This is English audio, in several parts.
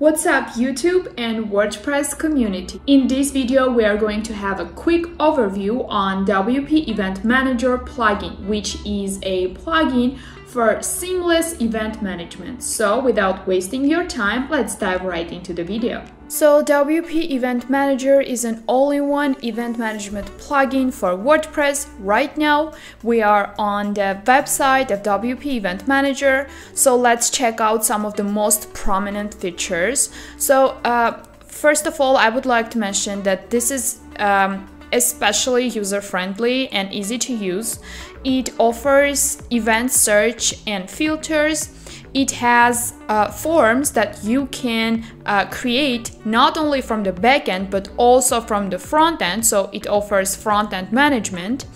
What's up YouTube and WordPress community? In this video we are going to have a quick overview on WP Event Manager plugin, which is a plugin for seamless event management. So without wasting your time, let's dive right into the video. So WP Event Manager is an all-in-one event management plugin for WordPress. Right now, we are on the website of WP Event Manager. So let's check out some of the most prominent features. So uh, first of all, I would like to mention that this is um, especially user-friendly and easy to use. It offers event search and filters. It has uh, forms that you can uh, create not only from the backend but also from the front end. So it offers front end management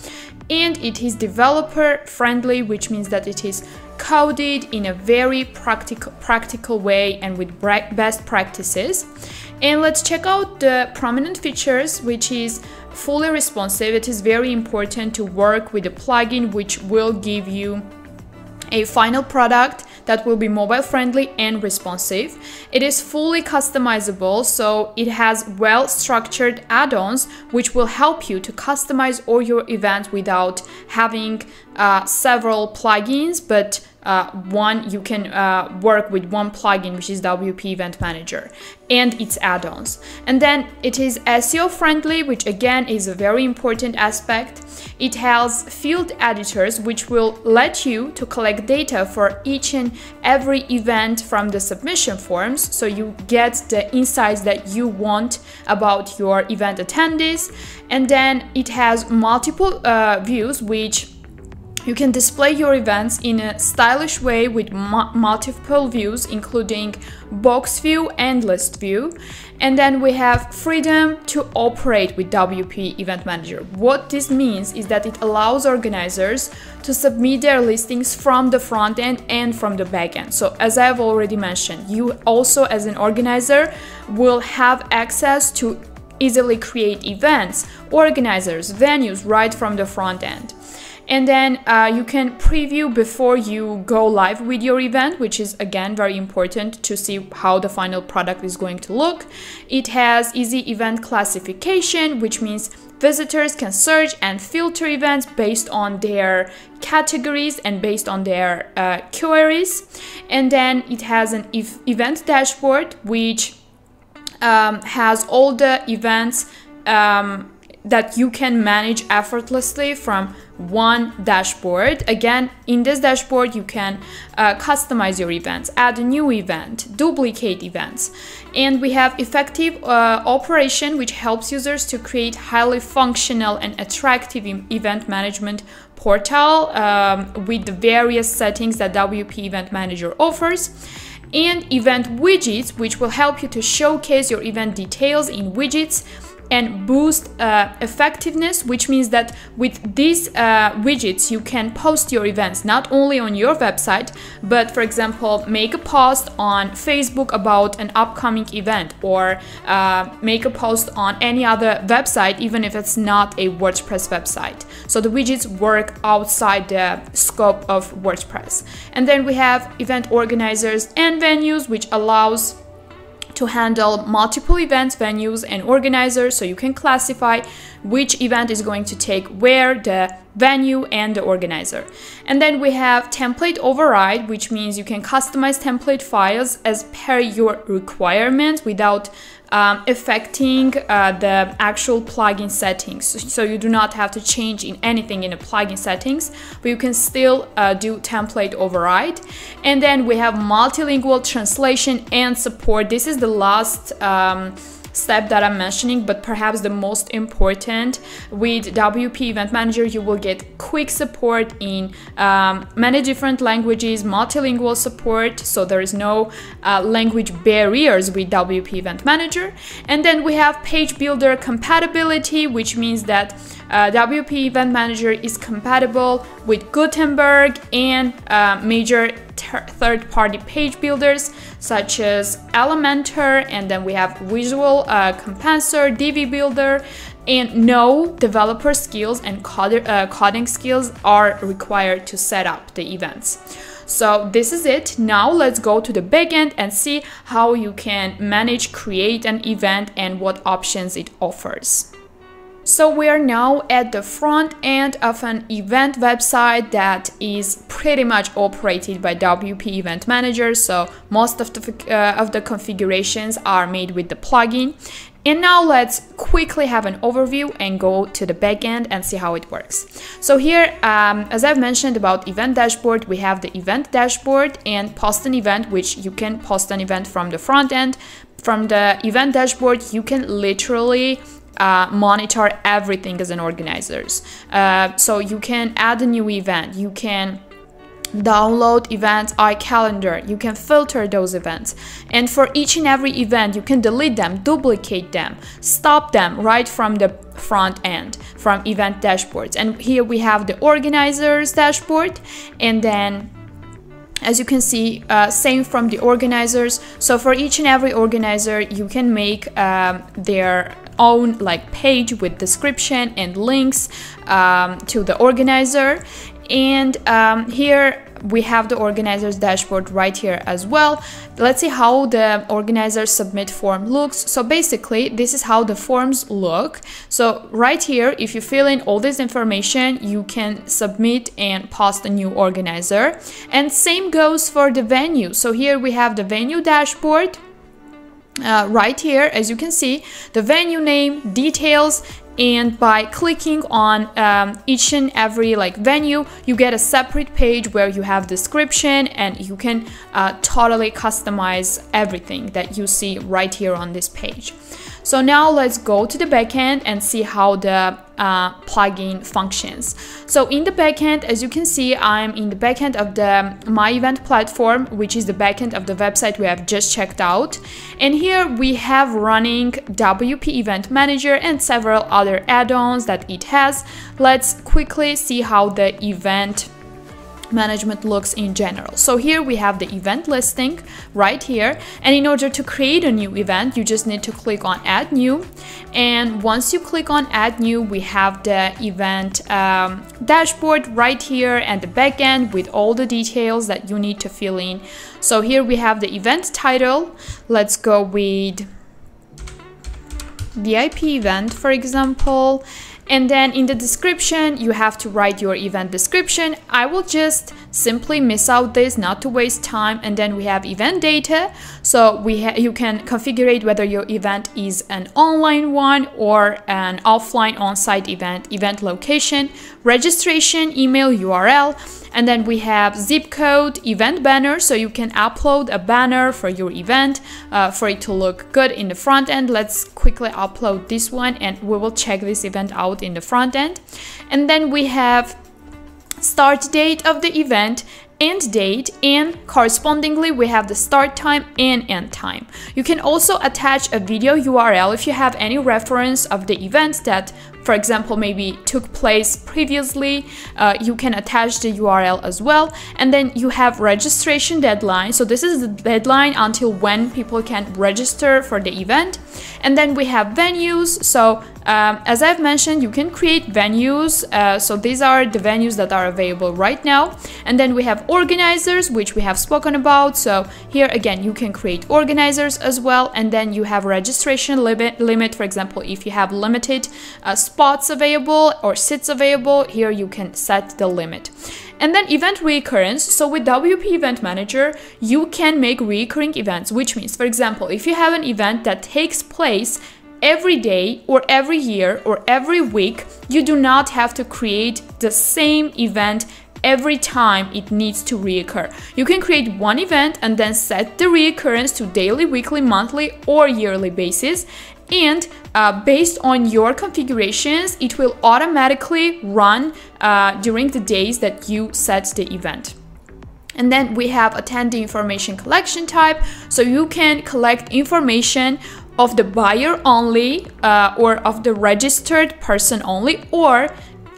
and it is developer friendly, which means that it is coded in a very practical practical way and with best practices. And let's check out the prominent features, which is fully responsive. It is very important to work with a plugin which will give you a final product that will be mobile friendly and responsive. It is fully customizable, so it has well structured add ons which will help you to customize all your events without having uh, several plugins, but uh, one you can uh, work with one plugin which is WP Event Manager and its add-ons. And then it is SEO friendly which again is a very important aspect. It has field editors which will let you to collect data for each and every event from the submission forms. So you get the insights that you want about your event attendees. And then it has multiple uh, views which you can display your events in a stylish way with multiple views, including box view and list view. And then we have freedom to operate with WP Event Manager. What this means is that it allows organizers to submit their listings from the front end and from the back end. So as I've already mentioned, you also as an organizer will have access to easily create events, organizers, venues right from the front end and then uh, you can preview before you go live with your event which is again very important to see how the final product is going to look. It has easy event classification which means visitors can search and filter events based on their categories and based on their uh, queries. And then it has an event dashboard which um, has all the events um, that you can manage effortlessly from one dashboard. Again, in this dashboard, you can uh, customize your events, add a new event, duplicate events. And we have effective uh, operation, which helps users to create highly functional and attractive event management portal um, with the various settings that WP Event Manager offers and event widgets, which will help you to showcase your event details in widgets and boost uh, effectiveness, which means that with these uh, widgets, you can post your events not only on your website, but for example, make a post on Facebook about an upcoming event or uh, make a post on any other website, even if it's not a WordPress website. So the widgets work outside the scope of WordPress. And then we have event organizers and venues, which allows to handle multiple events, venues, and organizers so you can classify which event is going to take where, the venue, and the organizer. And then we have template override, which means you can customize template files as per your requirements without um, affecting uh, the actual plugin settings. So you do not have to change in anything in the plugin settings, but you can still uh, do template override. And then we have multilingual translation and support. This is the last um, step that I'm mentioning, but perhaps the most important. With WP Event Manager, you will get quick support in um, many different languages, multilingual support, so there is no uh, language barriers with WP Event Manager. And then we have page builder compatibility, which means that uh, WP Event Manager is compatible with Gutenberg and uh, major third-party page builders such as Elementor, and then we have Visual uh, Composer, Divi Builder, and no developer skills and uh, coding skills are required to set up the events. So this is it. Now let's go to the backend and see how you can manage, create an event and what options it offers. So we are now at the front end of an event website that is pretty much operated by WP Event Manager. So most of the, uh, of the configurations are made with the plugin. And now let's quickly have an overview and go to the backend and see how it works. So here, um, as I've mentioned about event dashboard, we have the event dashboard and post an event, which you can post an event from the front end. From the event dashboard, you can literally uh, monitor everything as an organizers. Uh, so you can add a new event, you can download events iCalendar. You can filter those events. And for each and every event, you can delete them, duplicate them, stop them right from the front end, from event dashboards. And here we have the organizers dashboard and then as you can see uh, same from the organizers so for each and every organizer you can make um, their own like page with description and links um, to the organizer and um, here we have the organizer's dashboard right here as well. Let's see how the organizer submit form looks. So basically, this is how the forms look. So right here, if you fill in all this information, you can submit and post a new organizer. And same goes for the venue. So here we have the venue dashboard uh, right here as you can see the venue name details and by clicking on um, each and every like venue you get a separate page where you have description and you can uh, totally customize everything that you see right here on this page so now let's go to the backend and see how the uh, plugin functions. So in the backend, as you can see, I'm in the backend of the My Event platform, which is the backend of the website we have just checked out. And here we have running WP Event Manager and several other add-ons that it has. Let's quickly see how the event management looks in general. So here we have the event listing right here and in order to create a new event you just need to click on add new and once you click on add new we have the event um, dashboard right here and the backend with all the details that you need to fill in. So here we have the event title. Let's go with VIP event for example and then in the description, you have to write your event description. I will just simply miss out this not to waste time. And then we have event data. So we you can configure it whether your event is an online one or an offline on-site event, event location, registration, email, URL. And then we have zip code, event banner, so you can upload a banner for your event uh, for it to look good in the front end. Let's quickly upload this one and we will check this event out in the front end. And then we have start date of the event end date and correspondingly we have the start time and end time. You can also attach a video URL if you have any reference of the event that for example, maybe took place previously, uh, you can attach the URL as well. And then you have registration deadline. So this is the deadline until when people can register for the event. And then we have venues. So um, as I've mentioned, you can create venues. Uh, so these are the venues that are available right now. And then we have organizers, which we have spoken about. So here again, you can create organizers as well. And then you have registration limit, limit for example, if you have limited uh, spots available or seats available, here you can set the limit. And then event recurrence. So with WP Event Manager, you can make recurring events, which means, for example, if you have an event that takes place every day or every year or every week, you do not have to create the same event every time it needs to reoccur. You can create one event and then set the reoccurrence to daily, weekly, monthly, or yearly basis. And uh, based on your configurations it will automatically run uh, during the days that you set the event. And then we have attendee information collection type. So you can collect information of the buyer only uh, or of the registered person only or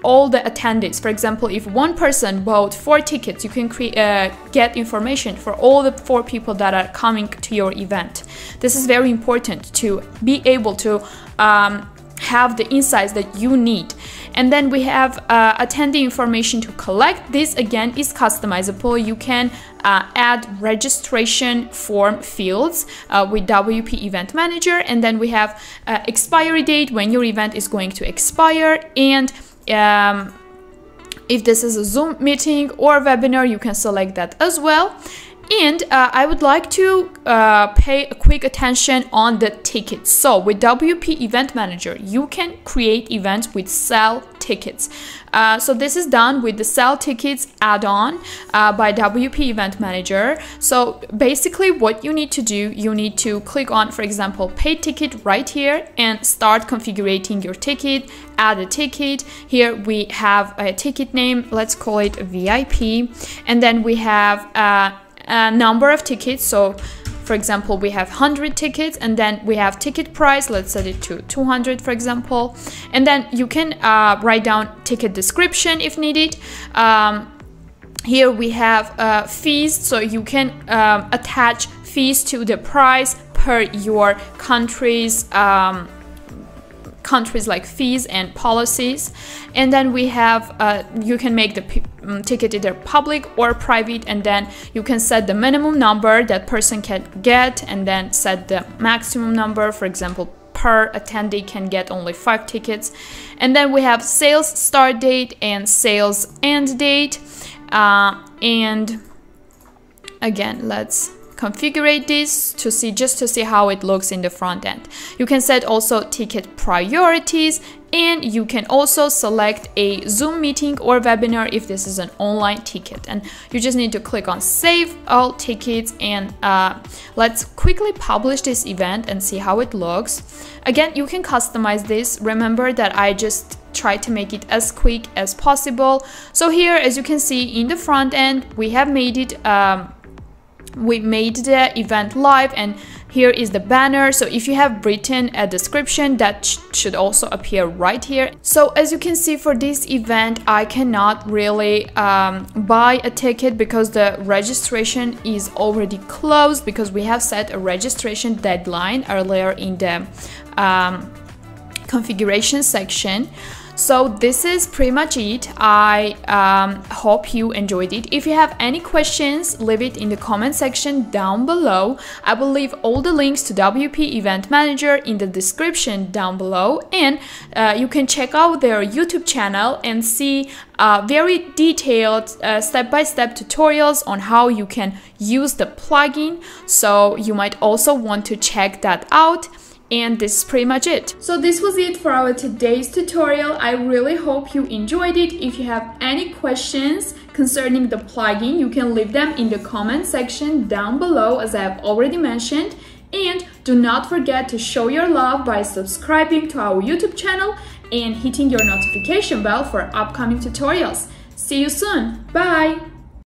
all the attendees. For example, if one person bought four tickets, you can uh, get information for all the four people that are coming to your event. This is very important to be able to um, have the insights that you need. And then we have uh, attendee information to collect. This again is customizable. You can uh, add registration form fields uh, with WP Event Manager, and then we have uh, expiry date when your event is going to expire and um, if this is a Zoom meeting or webinar, you can select that as well. And uh, I would like to uh, pay a quick attention on the tickets. So with WP Event Manager, you can create events with sell tickets. Uh, so this is done with the sell tickets add-on uh, by WP Event Manager. So basically what you need to do, you need to click on, for example, pay ticket right here and start configuring your ticket, add a ticket. Here we have a ticket name, let's call it VIP. And then we have uh, a number of tickets. So for example, we have 100 tickets and then we have ticket price, let's set it to 200 for example. And then you can uh, write down ticket description if needed. Um, here we have uh, fees, so you can um, attach fees to the price per your country's um, countries like fees and policies and then we have uh, you can make the um, ticket either public or private and then you can set the minimum number that person can get and then set the maximum number. For example per attendee can get only five tickets. And then we have sales start date and sales end date. Uh, and again let's configure this to see just to see how it looks in the front end. You can set also ticket priorities and you can also select a Zoom meeting or webinar if this is an online ticket and you just need to click on save all tickets and uh, let's quickly publish this event and see how it looks. Again, you can customize this. Remember that I just try to make it as quick as possible. So here, as you can see in the front end, we have made it um, we made the event live and here is the banner. So if you have written a description that sh should also appear right here. So as you can see for this event i cannot really um, buy a ticket because the registration is already closed because we have set a registration deadline earlier in the um, configuration section so this is pretty much it. I um, hope you enjoyed it. If you have any questions, leave it in the comment section down below. I will leave all the links to WP Event Manager in the description down below and uh, you can check out their YouTube channel and see uh, very detailed uh, step-by-step -step tutorials on how you can use the plugin. So you might also want to check that out and this is pretty much it. So this was it for our today's tutorial. I really hope you enjoyed it. If you have any questions concerning the plugin, you can leave them in the comment section down below as I have already mentioned. And do not forget to show your love by subscribing to our YouTube channel and hitting your notification bell for upcoming tutorials. See you soon. Bye!